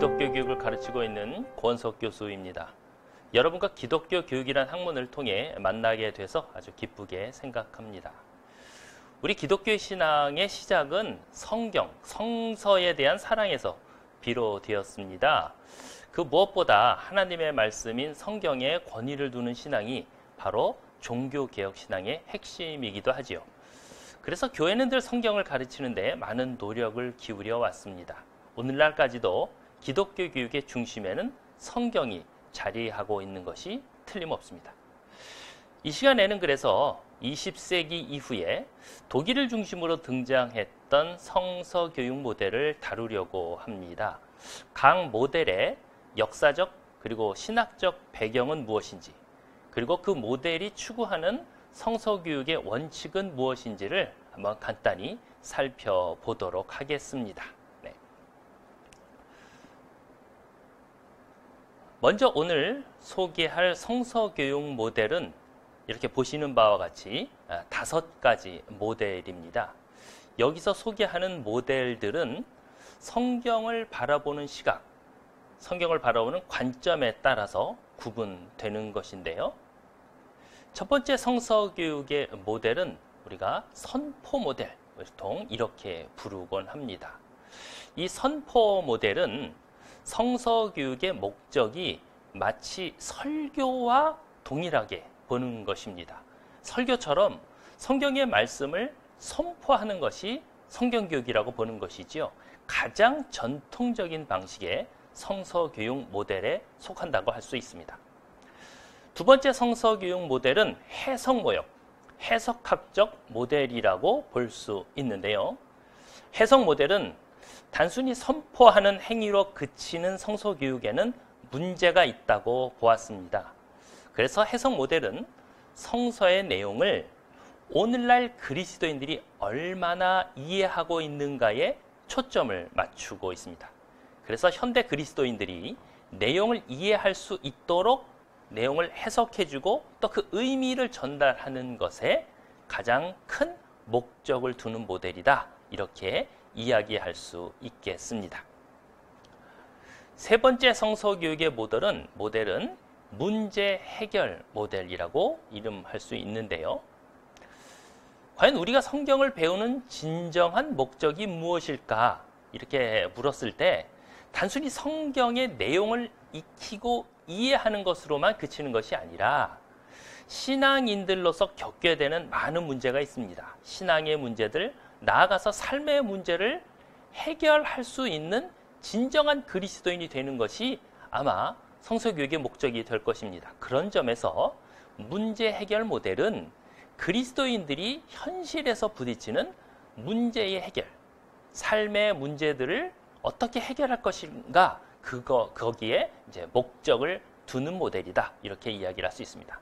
기독교 교육을 가르치고 있는 권석 교수입니다. 여러분과 기독교 교육이란 학문을 통해 만나게 돼서 아주 기쁘게 생각합니다. 우리 기독교 신앙의 시작은 성경, 성서에 대한 사랑에서 비롯되었습니다. 그 무엇보다 하나님의 말씀인 성경에 권위를 두는 신앙이 바로 종교개혁 신앙의 핵심이기도 하지요. 그래서 교회는 늘 성경을 가르치는데 많은 노력을 기울여 왔습니다. 오늘날까지도 기독교 교육의 중심에는 성경이 자리하고 있는 것이 틀림없습니다. 이 시간에는 그래서 20세기 이후에 독일을 중심으로 등장했던 성서 교육 모델을 다루려고 합니다. 각 모델의 역사적 그리고 신학적 배경은 무엇인지 그리고 그 모델이 추구하는 성서 교육의 원칙은 무엇인지를 한번 간단히 살펴보도록 하겠습니다. 네. 먼저 오늘 소개할 성서 교육 모델은 이렇게 보시는 바와 같이 아, 다섯 가지 모델입니다. 여기서 소개하는 모델들은 성경을 바라보는 시각, 성경을 바라보는 관점에 따라서 구분되는 것인데요. 첫 번째 성서 교육의 모델은 우리가 선포 모델, 보통 이렇게 부르곤 합니다. 이 선포 모델은 성서 교육의 목적이 마치 설교와 동일하게 보는 것입니다. 설교처럼 성경의 말씀을 선포하는 것이 성경교육이라고 보는 것이지요. 가장 전통적인 방식의 성서교육 모델에 속한다고 할 수 있습니다. 두 번째 성서교육 모델은 해석모역, 해석학적 모델이라고 볼 수 있는데요. 해석 모델은 단순히 선포하는 행위로 그치는 성서교육에는 문제가 있다고 보았습니다. 그래서 해석 모델은 성서의 내용을 오늘날 그리스도인들이 얼마나 이해하고 있는가에 초점을 맞추고 있습니다. 그래서 현대 그리스도인들이 내용을 이해할 수 있도록 내용을 해석해주고 또 그 의미를 전달하는 것에 가장 큰 목적을 두는 모델이다. 이렇게 이야기할 수 있겠습니다. 세 번째 성서 교육의 모델은, 모델은 문제 해결 모델이라고 이름할 수 있는데요. 과연 우리가 성경을 배우는 진정한 목적이 무엇일까? 이렇게 물었을 때 단순히 성경의 내용을 익히고 이해하는 것으로만 그치는 것이 아니라 신앙인들로서 겪게 되는 많은 문제가 있습니다. 신앙의 문제들, 나아가서 삶의 문제를 해결할 수 있는 진정한 그리스도인이 되는 것이 아마 성서교육의 목적이 될 것입니다. 그런 점에서 문제 해결 모델은 그리스도인들이 현실에서 부딪히는 문제의 해결, 삶의 문제들을 어떻게 해결할 것인가 그거 거기에 이제 목적을 두는 모델이다 이렇게 이야기를 할 수 있습니다.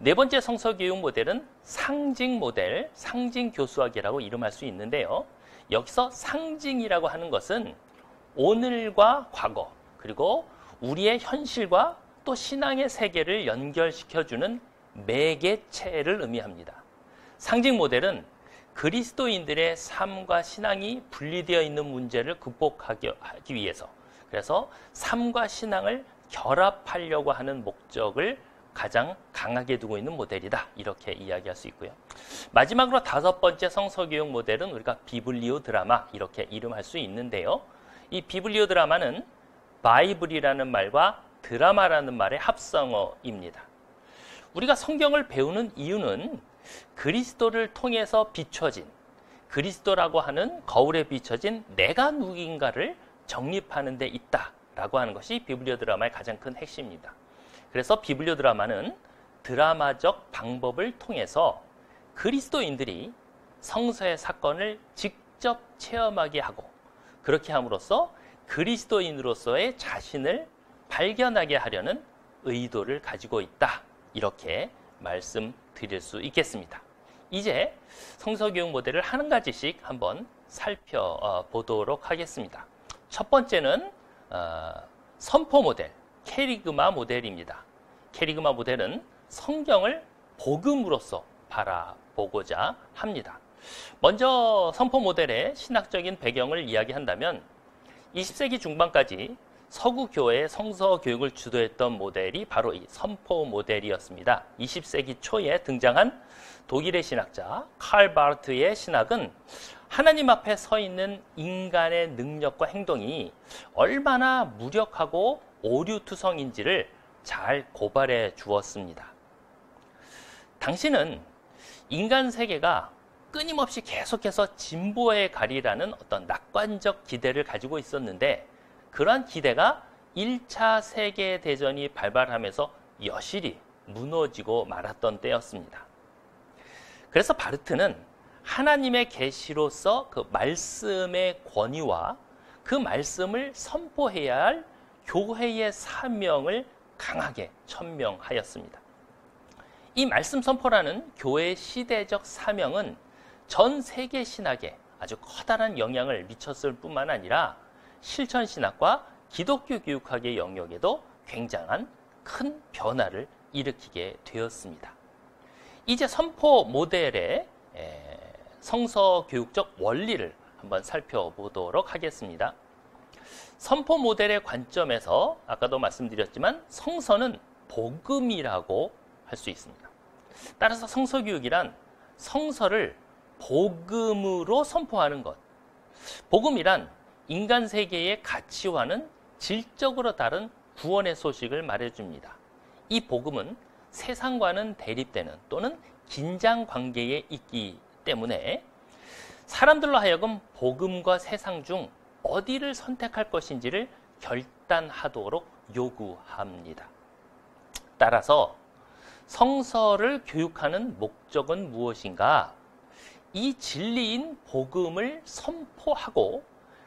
네 번째 성서교육 모델은 상징 모델, 상징 교수학이라고 이름할 수 있는데요. 여기서 상징이라고 하는 것은 오늘과 과거 그리고 우리의 현실과 또 신앙의 세계를 연결시켜주는 매개체를 의미합니다. 상징 모델은 그리스도인들의 삶과 신앙이 분리되어 있는 문제를 극복하기 위해서 그래서 삶과 신앙을 결합하려고 하는 목적을 가장 강하게 두고 있는 모델이다. 이렇게 이야기할 수 있고요. 마지막으로 다섯 번째 성서교육 모델은 우리가 비블리오 드라마 이렇게 이름할 수 있는데요. 이 비블리오 드라마는 바이블이라는 말과 드라마라는 말의 합성어입니다. 우리가 성경을 배우는 이유는 그리스도를 통해서 비춰진 그리스도라고 하는 거울에 비춰진 내가 누구인가를 정립하는 데 있다라고 하는 것이 비블리오 드라마의 가장 큰 핵심입니다. 그래서 비블리오 드라마는 드라마적 방법을 통해서 그리스도인들이 성서의 사건을 직접 체험하게 하고 그렇게 함으로써 그리스도인으로서의 자신을 발견하게 하려는 의도를 가지고 있다. 이렇게 말씀드릴 수 있겠습니다. 이제 성서교육 모델을 한 가지씩 한번 살펴보도록 하겠습니다. 첫 번째는 어, 선포 모델, 캐리그마 모델입니다. 캐리그마 모델은 성경을 복음으로서 바라보고자 합니다. 먼저 선포 모델의 신학적인 배경을 이야기한다면 20세기 중반까지 서구 교회의 성서 교육을 주도했던 모델이 바로 이 선포 모델이었습니다. 20세기 초에 등장한 독일의 신학자 칼 바르트의 신학은 하나님 앞에 서 있는 인간의 능력과 행동이 얼마나 무력하고 오류투성인지를 잘 고발해 주었습니다. 당신은 인간 세계가 끊임없이 계속해서 진보에 가리라는 어떤 낙관적 기대를 가지고 있었는데 그러한 기대가 1차 세계대전이 발발하면서 여실히 무너지고 말았던 때였습니다. 그래서 바르트는 하나님의 계시로서 그 말씀의 권위와 그 말씀을 선포해야 할 교회의 사명을 강하게 천명하였습니다. 이 말씀 선포라는 교회의 시대적 사명은 전 세계 신학에 아주 커다란 영향을 미쳤을 뿐만 아니라 실천 신학과 기독교 교육학의 영역에도 굉장한 큰 변화를 일으키게 되었습니다. 이제 선포 모델의 성서 교육적 원리를 한번 살펴보도록 하겠습니다. 선포 모델의 관점에서 아까도 말씀드렸지만 성서는 복음이라고 할 수 있습니다. 따라서 성서 교육이란 성서를 복음으로 선포하는 것. 복음이란 인간 세계의 가치와는 질적으로 다른 구원의 소식을 말해줍니다. 이 복음은 세상과는 대립되는 또는 긴장 관계에 있기 때문에 사람들로 하여금 복음과 세상 중 어디를 선택할 것인지를 결단하도록 요구합니다. 따라서 성서를 교육하는 목적은 무엇인가? 이 진리인 복음을 선포하고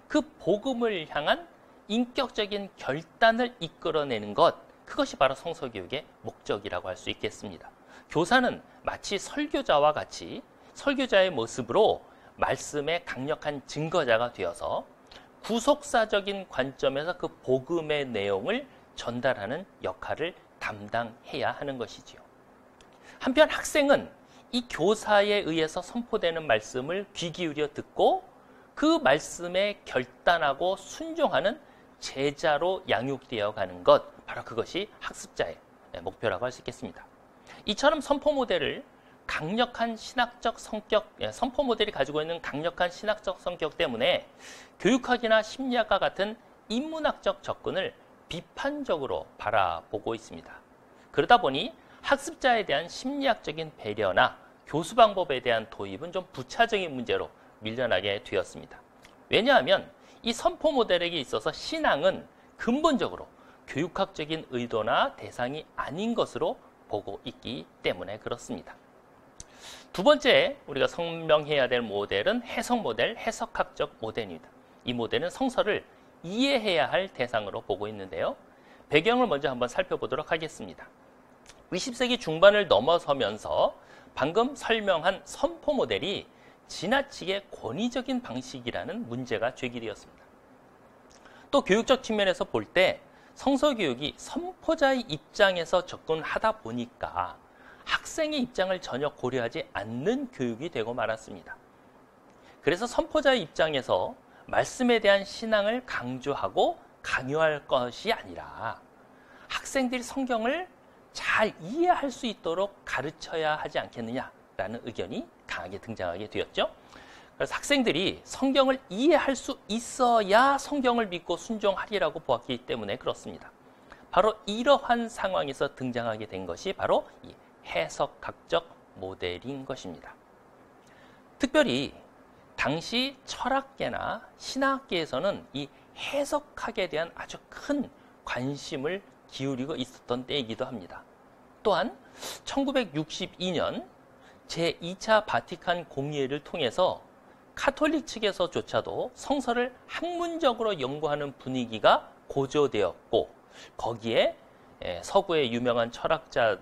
그 복음을 향한 인격적인 결단을 이끌어내는 것, 그것이 바로 성서교육의 목적이라고 할 수 있겠습니다. 교사는 마치 설교자와 같이 설교자의 모습으로 말씀의 강력한 증거자가 되어서 구속사적인 관점에서 그 복음의 내용을 전달하는 역할을 담당해야 하는 것이지요. 한편 학생은 이 교사에 의해서 선포되는 말씀을 귀 기울여 듣고 그 말씀에 결단하고 순종하는 제자로 양육되어 가는 것, 바로 그것이 학습자의 목표라고 할 수 있겠습니다. 이처럼 선포 모델을 강력한 신학적 성격, 예, 선포 모델이 가지고 있는 강력한 신학적 성격 때문에 교육학이나 심리학과 같은 인문학적 접근을 비판적으로 바라보고 있습니다. 그러다 보니 학습자에 대한 심리학적인 배려나 교수 방법에 대한 도입은 좀 부차적인 문제로 밀려나게 되었습니다. 왜냐하면 이 선포 모델에게 있어서 신앙은 근본적으로 교육학적인 의도나 대상이 아닌 것으로 보고 있기 때문에 그렇습니다. 두 번째 우리가 설명해야 될 모델은 해석 모델, 해석학적 모델입니다. 이 모델은 성서를 이해해야 할 대상으로 보고 있는데요. 배경을 먼저 한번 살펴보도록 하겠습니다. 20세기 중반을 넘어서면서 방금 설명한 선포 모델이 지나치게 권위적인 방식이라는 문제가 제기되었습니다. 또 교육적 측면에서 볼 때 성서 교육이 선포자의 입장에서 접근하다 보니까 학생의 입장을 전혀 고려하지 않는 교육이 되고 말았습니다. 그래서 선포자의 입장에서 말씀에 대한 신앙을 강조하고 강요할 것이 아니라 학생들이 성경을 잘 이해할 수 있도록 가르쳐야 하지 않겠느냐라는 의견이 강하게 등장하게 되었죠. 그래서 학생들이 성경을 이해할 수 있어야 성경을 믿고 순종하리라고 보았기 때문에 그렇습니다. 바로 이러한 상황에서 등장하게 된 것이 바로 이 해석학적 모델인 것입니다. 특별히 당시 철학계나 신학계에서는 이 해석학에 대한 아주 큰 관심을 기울이고 있었던 때이기도 합니다. 또한 1962년 제2차 바티칸 공의회를 통해서 카톨릭 측에서조차도 성서를 학문적으로 연구하는 분위기가 고조되었고 거기에 서구의 유명한 철학자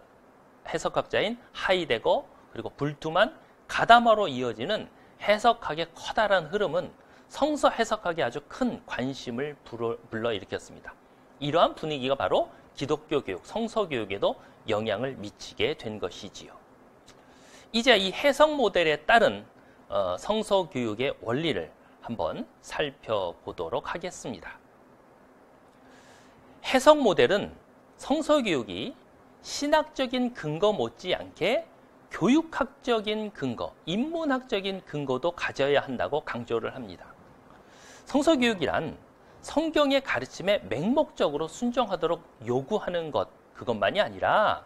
해석학자인 하이데거 그리고 불투만 가다마로 이어지는 해석학의 커다란 흐름은 성서 해석학에 아주 큰 관심을 불러일으켰습니다. 이러한 분위기가 바로 기독교 교육, 성서 교육에도 영향을 미치게 된 것이지요. 이제 이 해석 모델에 따른 어, 성서 교육의 원리를 한번 살펴보도록 하겠습니다. 해석 모델은 성서 교육이 신학적인 근거 못지않게 교육학적인 근거, 인문학적인 근거도 가져야 한다고 강조를 합니다. 성서 교육이란 성경의 가르침에 맹목적으로 순종하도록 요구하는 것, 그것만이 아니라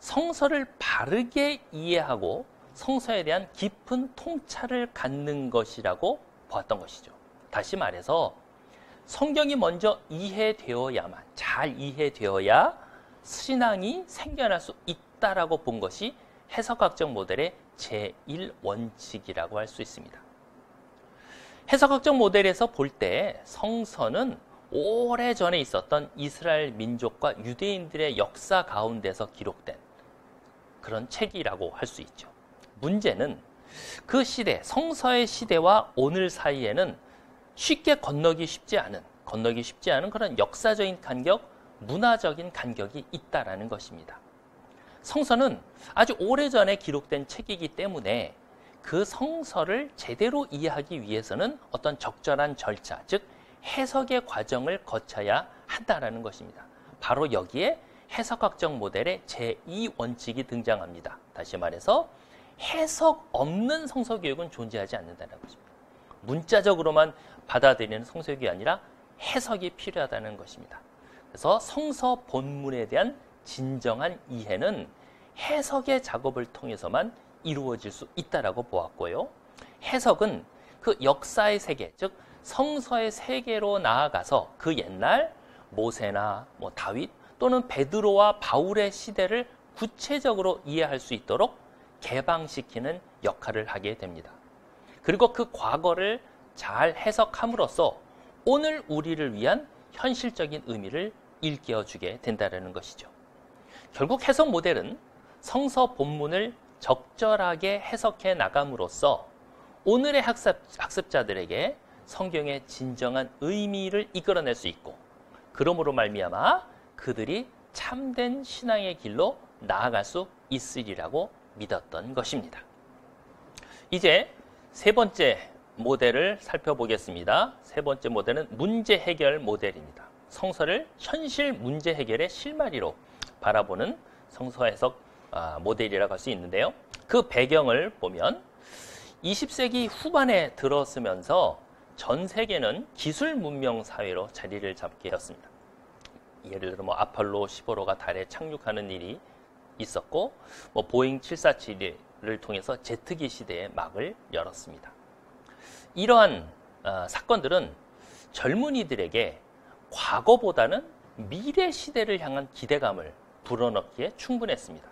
성서를 바르게 이해하고 성서에 대한 깊은 통찰을 갖는 것이라고 보았던 것이죠. 다시 말해서 성경이 먼저 이해되어야만, 잘 이해되어야 신앙이 생겨날 수 있다라고 본 것이 해석학적 모델의 제1원칙이라고 할 수 있습니다. 해석학적 모델에서 볼 때 성서는 오래전에 있었던 이스라엘 민족과 유대인들의 역사 가운데서 기록된 그런 책이라고 할 수 있죠. 문제는 그 시대, 성서의 시대와 오늘 사이에는 쉽게 건너기 쉽지 않은, 건너기 쉽지 않은 그런 역사적인 간격, 문화적인 간격이 있다라는 것입니다. 성서는 아주 오래전에 기록된 책이기 때문에 그 성서를 제대로 이해하기 위해서는 어떤 적절한 절차, 즉 해석의 과정을 거쳐야 한다라는 것입니다. 바로 여기에 해석학적 모델의 제2원칙이 등장합니다. 다시 말해서 해석 없는 성서 교육은 존재하지 않는다는 것입니다. 문자적으로만 받아들이는 성서 교육이 아니라 해석이 필요하다는 것입니다. 그래서 성서 본문에 대한 진정한 이해는 해석의 작업을 통해서만 이루어질 수 있다라고 보았고요. 해석은 그 역사의 세계, 즉 성서의 세계로 나아가서 그 옛날 모세나 뭐 다윗 또는 베드로와 바울의 시대를 구체적으로 이해할 수 있도록 개방시키는 역할을 하게 됩니다. 그리고 그 과거를 잘 해석함으로써 오늘 우리를 위한 현실적인 의미를 일깨워주게 된다는 것이죠. 결국 해석 모델은 성서 본문을 적절하게 해석해 나감으로써 오늘의 학습, 학습자들에게 성경의 진정한 의미를 이끌어낼 수 있고 그러므로 말미암아 그들이 참된 신앙의 길로 나아갈 수 있으리라고 믿었던 것입니다. 이제 세 번째 모델을 살펴보겠습니다. 세 번째 모델은 문제 해결 모델입니다. 성서를 현실 문제 해결의 실마리로 바라보는 성서 해석 아, 모델이라고 할 수 있는데요. 그 배경을 보면 20세기 후반에 들어서면서 전 세계는 기술 문명 사회로 자리를 잡게 되었습니다. 예를 들어 뭐 아폴로 15호가 달에 착륙하는 일이 있었고 뭐 보잉 747을 통해서 제트기 시대의 막을 열었습니다. 이러한 어, 사건들은 젊은이들에게 과거보다는 미래 시대를 향한 기대감을 불어넣기에 충분했습니다.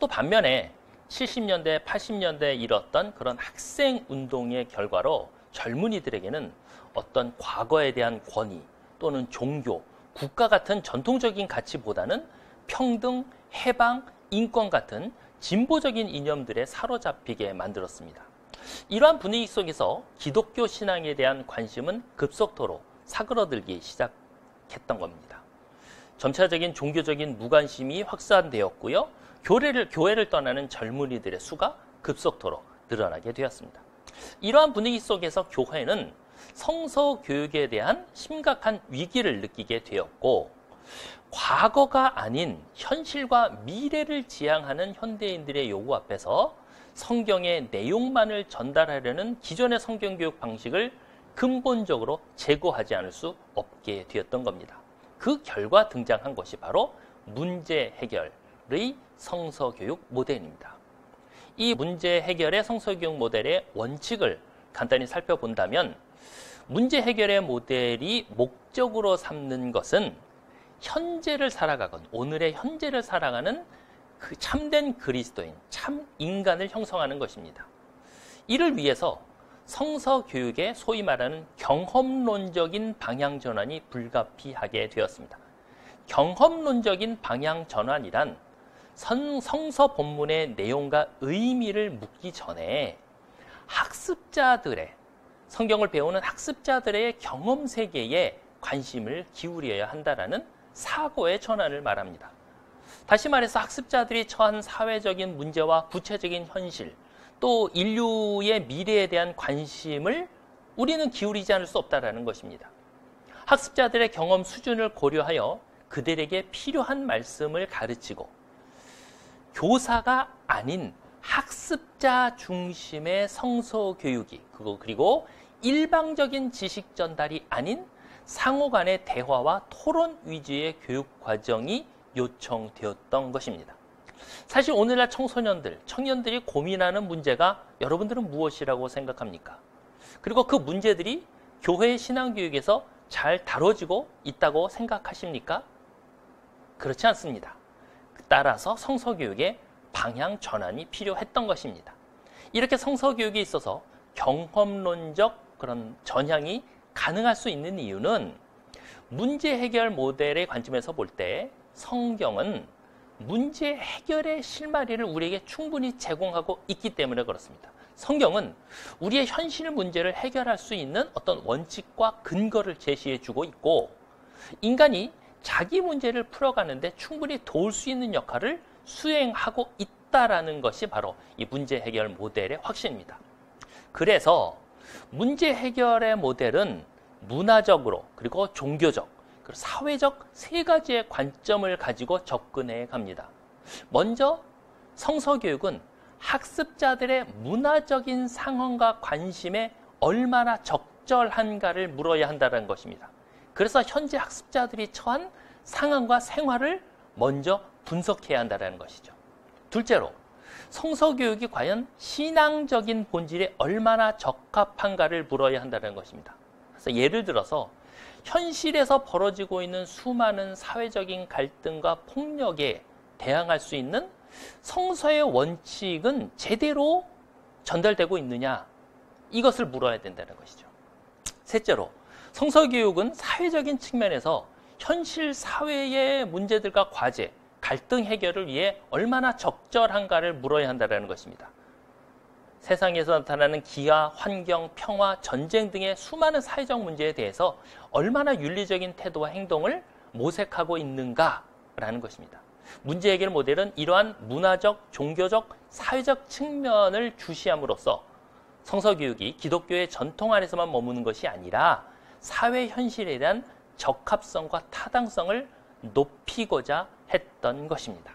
또 반면에 70년대, 80년대에 일었던 그런 학생 운동의 결과로 젊은이들에게는 어떤 과거에 대한 권위 또는 종교, 국가 같은 전통적인 가치보다는 평등, 해방, 인권 같은 진보적인 이념들에 사로잡히게 만들었습니다. 이러한 분위기 속에서 기독교 신앙에 대한 관심은 급속도로 사그러들기 시작 했던 겁니다. 점차적인 종교적인 무관심이 확산되었고요. 교회를, 교회를 떠나는 젊은이들의 수가 급속도로 늘어나게 되었습니다. 이러한 분위기 속에서 교회는 성서 교육에 대한 심각한 위기를 느끼게 되었고 과거가 아닌 현실과 미래를 지향하는 현대인들의 요구 앞에서 성경의 내용만을 전달하려는 기존의 성경 교육 방식을 근본적으로 제고하지 않을 수 없게 되었던 겁니다. 그 결과 등장한 것이 바로 문제 해결의 성서 교육 모델입니다. 이 문제 해결의 성서 교육 모델의 원칙을 간단히 살펴본다면 문제 해결의 모델이 목적으로 삼는 것은 현재를 살아가건 오늘의 현재를 살아가는 그 참된 그리스도인, 참 인간을 형성하는 것입니다. 이를 위해서 성서 교육의 소위 말하는 경험론적인 방향 전환이 불가피하게 되었습니다. 경험론적인 방향 전환이란 성, 성서 본문의 내용과 의미를 묻기 전에 학습자들의 성경을 배우는 학습자들의 경험 세계에 관심을 기울여야 한다라는 사고의 전환을 말합니다. 다시 말해서 학습자들이 처한 사회적인 문제와 구체적인 현실, 또 인류의 미래에 대한 관심을 우리는 기울이지 않을 수 없다라는 것입니다. 학습자들의 경험 수준을 고려하여 그들에게 필요한 말씀을 가르치고 교사가 아닌 학습자 중심의 성서 교육이 그거 그리고 일방적인 지식 전달이 아닌 상호 간의 대화와 토론 위주의 교육 과정이 요청되었던 것입니다. 사실 오늘날 청소년들, 청년들이 고민하는 문제가 여러분들은 무엇이라고 생각합니까? 그리고 그 문제들이 교회 신앙교육에서 잘 다뤄지고 있다고 생각하십니까? 그렇지 않습니다. 따라서 성서교육의 방향 전환이 필요했던 것입니다. 이렇게 성서교육에 있어서 경험론적 그런 전향이 가능할 수 있는 이유는 문제 해결 모델의 관점에서 볼 때 성경은 문제 해결의 실마리를 우리에게 충분히 제공하고 있기 때문에 그렇습니다. 성경은 우리의 현실 문제를 해결할 수 있는 어떤 원칙과 근거를 제시해 주고 있고 인간이 자기 문제를 풀어가는데 충분히 도울 수 있는 역할을 수행하고 있다라는 것이 바로 이 문제 해결 모델의 확신입니다. 그래서 문제 해결의 모델은 문화적으로 그리고 종교적 사회적 세 가지의 관점을 가지고 접근해 갑니다. 먼저 성서교육은 학습자들의 문화적인 상황과 관심에 얼마나 적절한가를 물어야 한다는 것입니다. 그래서 현재 학습자들이 처한 상황과 생활을 먼저 분석해야 한다는 것이죠. 둘째로 성서교육이 과연 신앙적인 본질에 얼마나 적합한가를 물어야 한다는 것입니다. 그래서 예를 들어서 현실에서 벌어지고 있는 수많은 사회적인 갈등과 폭력에 대항할 수 있는 성서의 원칙은 제대로 전달되고 있느냐 이것을 물어야 된다는 것이죠. 셋째로 성서 교육은 사회적인 측면에서 현실 사회의 문제들과 과제, 갈등 해결을 위해 얼마나 적절한가를 물어야 한다는 것입니다. 세상에서 나타나는 기아, 환경, 평화, 전쟁 등의 수많은 사회적 문제에 대해서 얼마나 윤리적인 태도와 행동을 모색하고 있는가라는 것입니다. 문제 해결 모델은 이러한 문화적, 종교적, 사회적 측면을 주시함으로써 성서교육이 기독교의 전통 안에서만 머무는 것이 아니라 사회 현실에 대한 적합성과 타당성을 높이고자 했던 것입니다.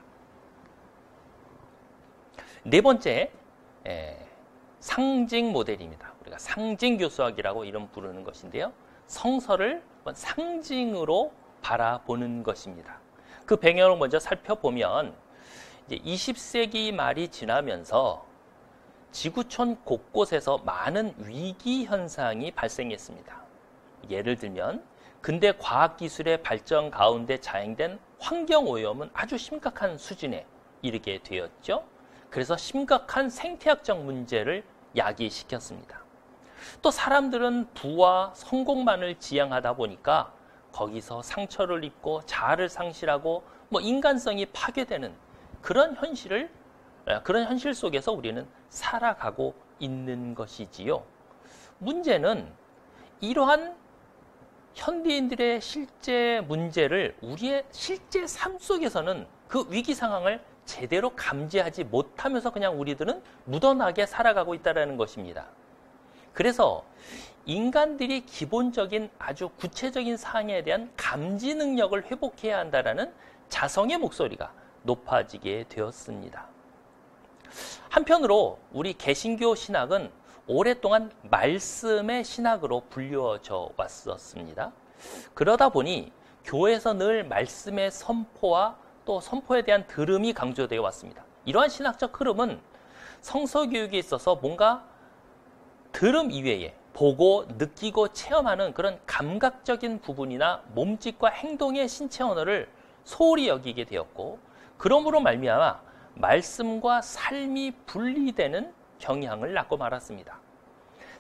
네 번째, 에, 상징 모델입니다. 우리가 상징 교수학이라고 이름 부르는 것인데요. 성서를 상징으로 바라보는 것입니다. 그 배경을 먼저 살펴보면 이제 20세기 말이 지나면서 지구촌 곳곳에서 많은 위기 현상이 발생했습니다. 예를 들면 근대 과학 기술의 발전 가운데 자행된 환경 오염은 아주 심각한 수준에 이르게 되었죠. 그래서 심각한 생태학적 문제를 야기시켰습니다. 또 사람들은 부와 성공만을 지향하다 보니까 거기서 상처를 입고 자아를 상실하고 뭐 인간성이 파괴되는 그런 현실을 그런 현실 속에서 우리는 살아가고 있는 것이지요. 문제는 이러한 현대인들의 실제 문제를 우리의 실제 삶 속에서는 그 위기 상황을 제대로 감지하지 못하면서 그냥 우리들은 묻어나게 살아가고 있다는 것입니다. 그래서 인간들이 기본적인 아주 구체적인 사항에 대한 감지 능력을 회복해야 한다는 자성의 목소리가 높아지게 되었습니다. 한편으로 우리 개신교 신학은 오랫동안 말씀의 신학으로 불려져 왔었습니다. 그러다 보니 교회에서 늘 말씀의 선포와 또 선포에 대한 들음이 강조되어 왔습니다. 이러한 신학적 흐름은 성서 교육에 있어서 뭔가 들음 이외에 보고 느끼고 체험하는 그런 감각적인 부분이나 몸짓과 행동의 신체 언어를 소홀히 여기게 되었고 그러므로 말미암아 말씀과 삶이 분리되는 경향을 낳고 말았습니다.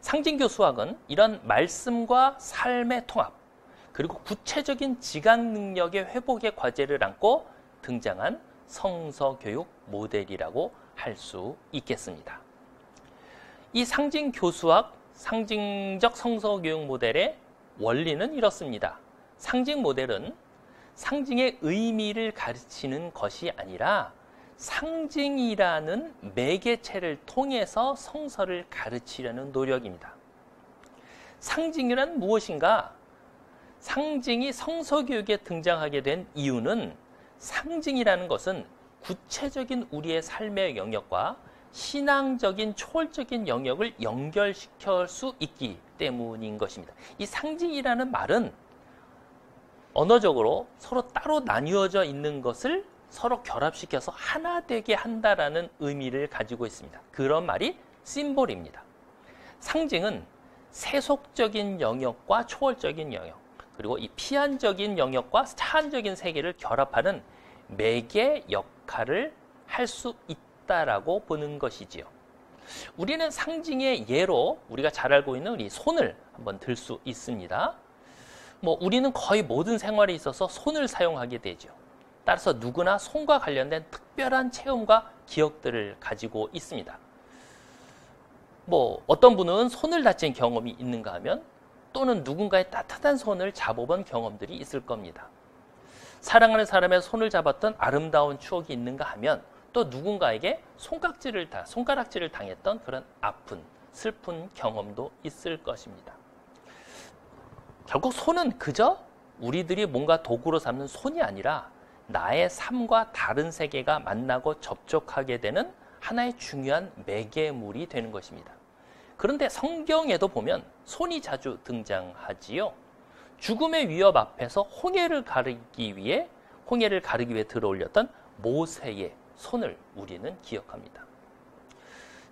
상징교 수학은 이런 말씀과 삶의 통합 그리고 구체적인 지각 능력의 회복의 과제를 안고 등장한 성서 교육 모델이라고 할 수 있겠습니다. 이 상징 교수학, 상징적 성서 교육 모델의 원리는 이렇습니다. 상징 모델은 상징의 의미를 가르치는 것이 아니라 상징이라는 매개체를 통해서 성서를 가르치려는 노력입니다. 상징이란 무엇인가? 상징이 성서교육에 등장하게 된 이유는 상징이라는 것은 구체적인 우리의 삶의 영역과 신앙적인 초월적인 영역을 연결시킬 수 있기 때문인 것입니다. 이 상징이라는 말은 언어적으로 서로 따로 나뉘어져 있는 것을 서로 결합시켜서 하나 되게 한다라는 의미를 가지고 있습니다. 그런 말이 심볼입니다. 상징은 세속적인 영역과 초월적인 영역, 그리고 이 피한적인 영역과 차한적인 세계를 결합하는 매개 역할을 할 수 있다라고 보는 것이지요. 우리는 상징의 예로 우리가 잘 알고 있는 우리 손을 한번 들 수 있습니다. 뭐 우리는 거의 모든 생활에 있어서 손을 사용하게 되죠. 따라서 누구나 손과 관련된 특별한 체험과 기억들을 가지고 있습니다. 뭐 어떤 분은 손을 다친 경험이 있는가 하면 또는 누군가의 따뜻한 손을 잡아본 경험들이 있을 겁니다. 사랑하는 사람의 손을 잡았던 아름다운 추억이 있는가 하면 또 누군가에게 손깍지를 다, 손가락질을 당했던 그런 아픈, 슬픈 경험도 있을 것입니다. 결국 손은 그저 우리들이 뭔가 도구로 삼는 손이 아니라 나의 삶과 다른 세계가 만나고 접촉하게 되는 하나의 중요한 매개물이 되는 것입니다. 그런데 성경에도 보면 손이 자주 등장하지요. 죽음의 위협 앞에서 홍해를 가르기 위해 홍해를 가르기 위해 들어올렸던 모세의 손을 우리는 기억합니다.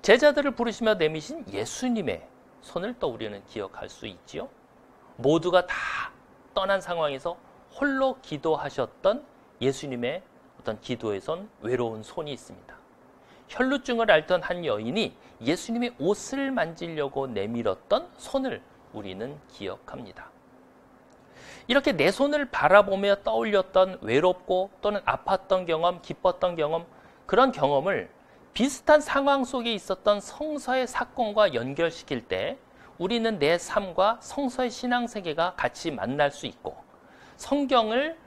제자들을 부르시며 내미신 예수님의 손을 또 우리는 기억할 수 있지요. 모두가 다 떠난 상황에서 홀로 기도하셨던 예수님의 어떤 기도의 손, 외로운 손이 있습니다. 혈루증을 앓던 한 여인이 예수님의 옷을 만지려고 내밀었던 손을 우리는 기억합니다. 이렇게 내 손을 바라보며 떠올렸던 외롭고 또는 아팠던 경험, 기뻤던 경험, 그런 경험을 비슷한 상황 속에 있었던 성서의 사건과 연결시킬 때 우리는 내 삶과 성서의 신앙 세계가 같이 만날 수 있고 성경을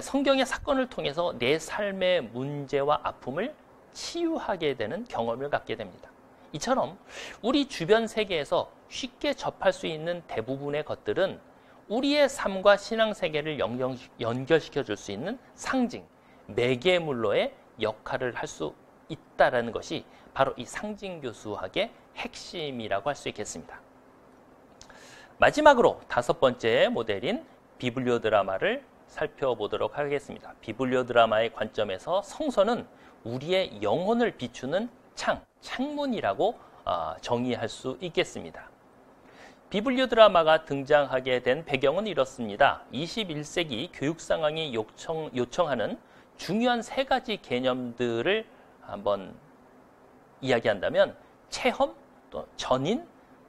성경의 사건을 통해서 내 삶의 문제와 아픔을 치유하게 되는 경험을 갖게 됩니다. 이처럼 우리 주변 세계에서 쉽게 접할 수 있는 대부분의 것들은 우리의 삶과 신앙 세계를 연결시켜 줄 수 있는 상징, 매개물로의 역할을 할 수 있다라는 것이 바로 이 상징 교수학의 핵심이라고 할 수 있겠습니다. 마지막으로 다섯 번째 모델인 비블리오 드라마를 살펴보도록 하겠습니다. 비블리오 드라마의 관점에서 성서는 우리의 영혼을 비추는 창, 창문이라고 어, 정의할 수 있겠습니다. 비블리오 드라마가 등장하게 된 배경은 이렇습니다. 21세기 교육 상황이 요청, 요청하는 중요한 세 가지 개념들을 한번 이야기한다면 체험, 또 전인,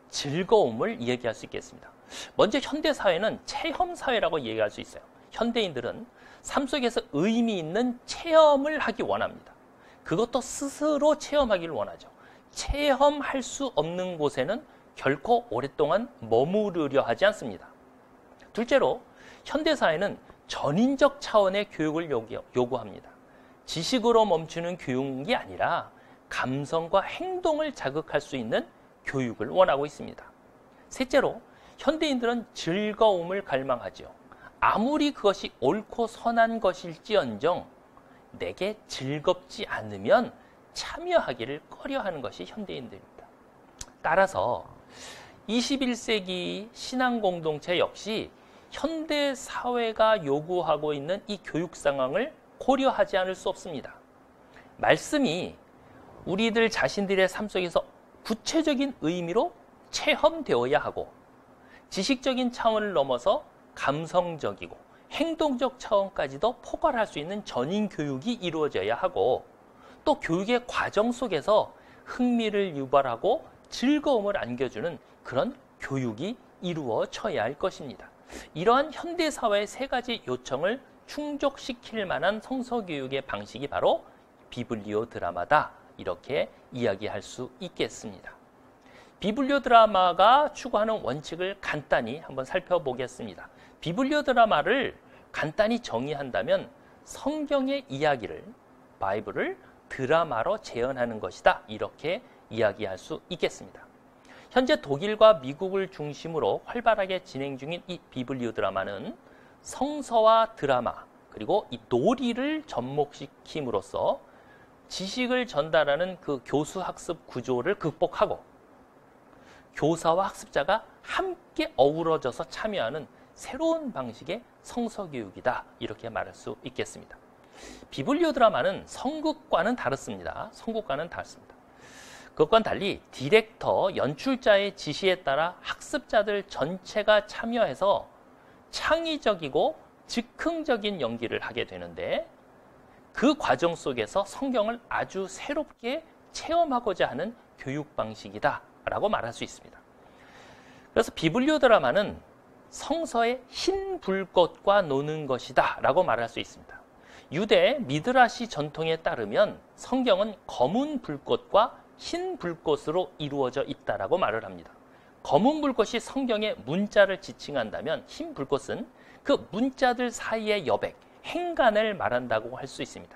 즐거움을 이야기할 수 있겠습니다. 먼저 현대 사회는 체험 사회라고 얘기할 수 있어요. 현대인들은 삶 속에서 의미 있는 체험을 하기 원합니다. 그것도 스스로 체험하기를 원하죠. 체험할 수 없는 곳에는 결코 오랫동안 머무르려 하지 않습니다. 둘째로 현대사회는 전인적 차원의 교육을 요구, 합니다 지식으로 멈추는 교육이 아니라 감성과 행동을 자극할 수 있는 교육을 원하고 있습니다. 셋째로 현대인들은 즐거움을 갈망하죠. 아무리 그것이 옳고 선한 것일지언정 내게 즐겁지 않으면 참여하기를 꺼려하는 것이 현대인들입니다. 따라서 21세기 신앙 공동체 역시 현대 사회가 요구하고 있는 이 교육 상황을 고려하지 않을 수 없습니다. 말씀이 우리들 자신들의 삶 속에서 구체적인 의미로 체험되어야 하고 지식적인 차원을 넘어서 감성적이고 행동적 차원까지도 포괄할 수 있는 전인 교육이 이루어져야 하고 또 교육의 과정 속에서 흥미를 유발하고 즐거움을 안겨주는 그런 교육이 이루어져야 할 것입니다. 이러한 현대사회의 세 가지 요청을 충족시킬 만한 성서교육의 방식이 바로 비블리오 드라마다 이렇게 이야기할 수 있겠습니다. 비블리오 드라마가 추구하는 원칙을 간단히 한번 살펴보겠습니다. 비블리오 드라마를 간단히 정의한다면 성경의 이야기를 바이블을 드라마로 재현하는 것이다. 이렇게 이야기할 수 있겠습니다. 현재 독일과 미국을 중심으로 활발하게 진행 중인 이 비블리오 드라마는 성서와 드라마 그리고 이 놀이를 접목시킴으로써 지식을 전달하는 그 교수 학습 구조를 극복하고 교사와 학습자가 함께 어우러져서 참여하는 새로운 방식의 성서 교육이다. 이렇게 말할 수 있겠습니다. 비블리오 드라마는 성극과는 다릅니다. 성극과는 다릅니다. 그것과는 달리 디렉터, 연출자의 지시에 따라 학습자들 전체가 참여해서 창의적이고 즉흥적인 연기를 하게 되는데 그 과정 속에서 성경을 아주 새롭게 체험하고자 하는 교육 방식이다라고 말할 수 있습니다. 그래서 비블리오 드라마는 성서의 흰 불꽃과 노는 것이다 라고 말할 수 있습니다. 유대 미드라시 전통에 따르면 성경은 검은 불꽃과 흰 불꽃으로 이루어져 있다라고 말을 합니다. 검은 불꽃이 성경의 문자를 지칭한다면 흰 불꽃은 그 문자들 사이의 여백, 행간을 말한다고 할 수 있습니다.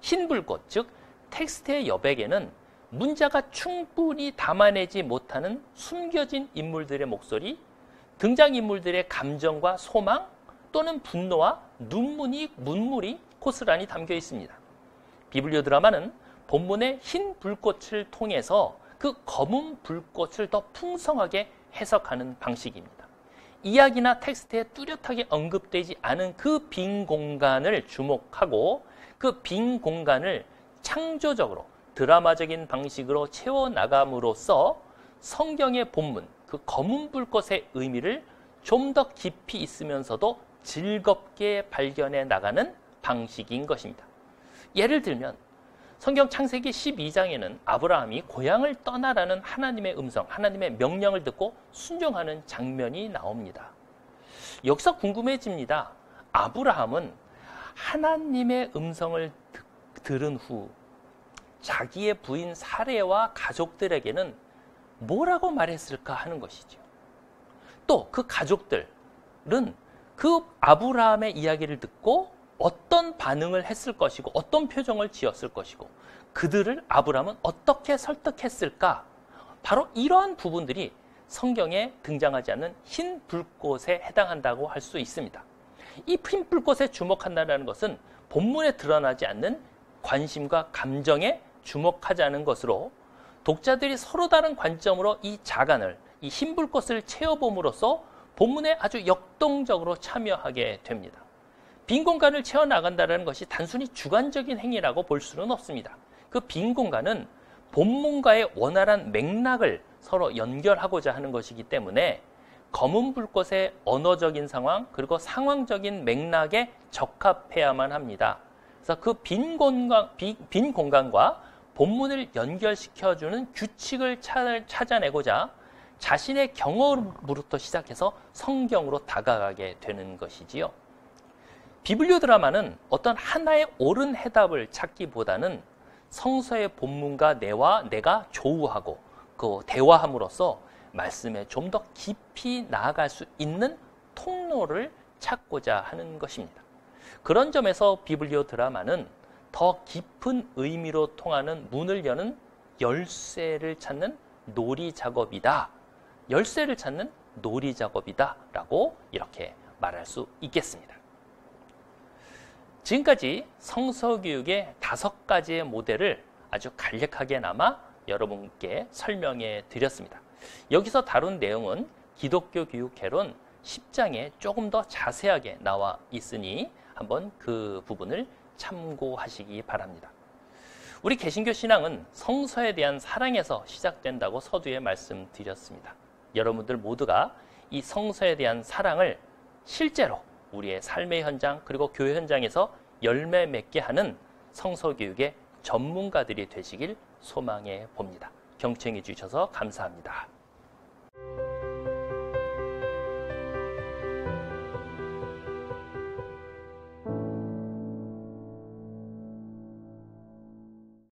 흰 불꽃, 즉 텍스트의 여백에는 문자가 충분히 담아내지 못하는 숨겨진 인물들의 목소리, 등장인물들의 감정과 소망 또는 분노와 눈물이, 문물이 고스란히 담겨 있습니다. 비블리오 드라마는 본문의 흰 불꽃을 통해서 그 검은 불꽃을 더 풍성하게 해석하는 방식입니다. 이야기나 텍스트에 뚜렷하게 언급되지 않은 그 빈 공간을 주목하고 그 빈 공간을 창조적으로 드라마적인 방식으로 채워나감으로써 성경의 본문, 그 검은 불꽃의 의미를 좀 더 깊이 있으면서도 즐겁게 발견해 나가는 방식인 것입니다. 예를 들면 성경 창세기 12장에는 아브라함이 고향을 떠나라는 하나님의 음성, 하나님의 명령을 듣고 순종하는 장면이 나옵니다. 여기서 궁금해집니다. 아브라함은 하나님의 음성을 들은 후 자기의 부인 사례와 가족들에게는 뭐라고 말했을까 하는 것이죠. 또 그 가족들은 그 아브라함의 이야기를 듣고 어떤 반응을 했을 것이고 어떤 표정을 지었을 것이고 그들을 아브라함은 어떻게 설득했을까? 바로 이러한 부분들이 성경에 등장하지 않는 흰 불꽃에 해당한다고 할 수 있습니다. 이 흰 불꽃에 주목한다는 것은 본문에 드러나지 않는 관심과 감정에 주목하자는 것으로 독자들이 서로 다른 관점으로 이 자간을 이 흰불꽃을 채워봄으로써 본문에 아주 역동적으로 참여하게 됩니다. 빈 공간을 채워 나간다는 것이 단순히 주관적인 행위라고 볼 수는 없습니다. 그 빈 공간은 본문과의 원활한 맥락을 서로 연결하고자 하는 것이기 때문에 검은 불꽃의 언어적인 상황 그리고 상황적인 맥락에 적합해야만 합니다. 그래서 그 빈 공간, 빈 공간과 본문을 연결시켜주는 규칙을 찾아내고자 자신의 경험으로부터 시작해서 성경으로 다가가게 되는 것이지요. 비블리오 드라마는 어떤 하나의 옳은 해답을 찾기보다는 성서의 본문과 내와 내가 조우하고 그 대화함으로써 말씀에 좀 더 깊이 나아갈 수 있는 통로를 찾고자 하는 것입니다. 그런 점에서 비블리오 드라마는 더 깊은 의미로 통하는 문을 여는 열쇠를 찾는 놀이 작업이다. 열쇠를 찾는 놀이 작업이다. 라고 이렇게 말할 수 있겠습니다. 지금까지 성서교육의 다섯 가지의 모델을 아주 간략하게나마 여러분께 설명해 드렸습니다. 여기서 다룬 내용은 기독교 교육 개론 10장에 조금 더 자세하게 나와 있으니 한번 그 부분을 참고하시기 바랍니다. 우리 개신교 신앙은 성서에 대한 사랑에서 시작된다고 서두에 말씀드렸습니다. 여러분들 모두가 이 성서에 대한 사랑을 실제로 우리의 삶의 현장 그리고 교회 현장에서 열매 맺게 하는 성서 교육의 전문가들이 되시길 소망해 봅니다. 경청해 주셔서 감사합니다.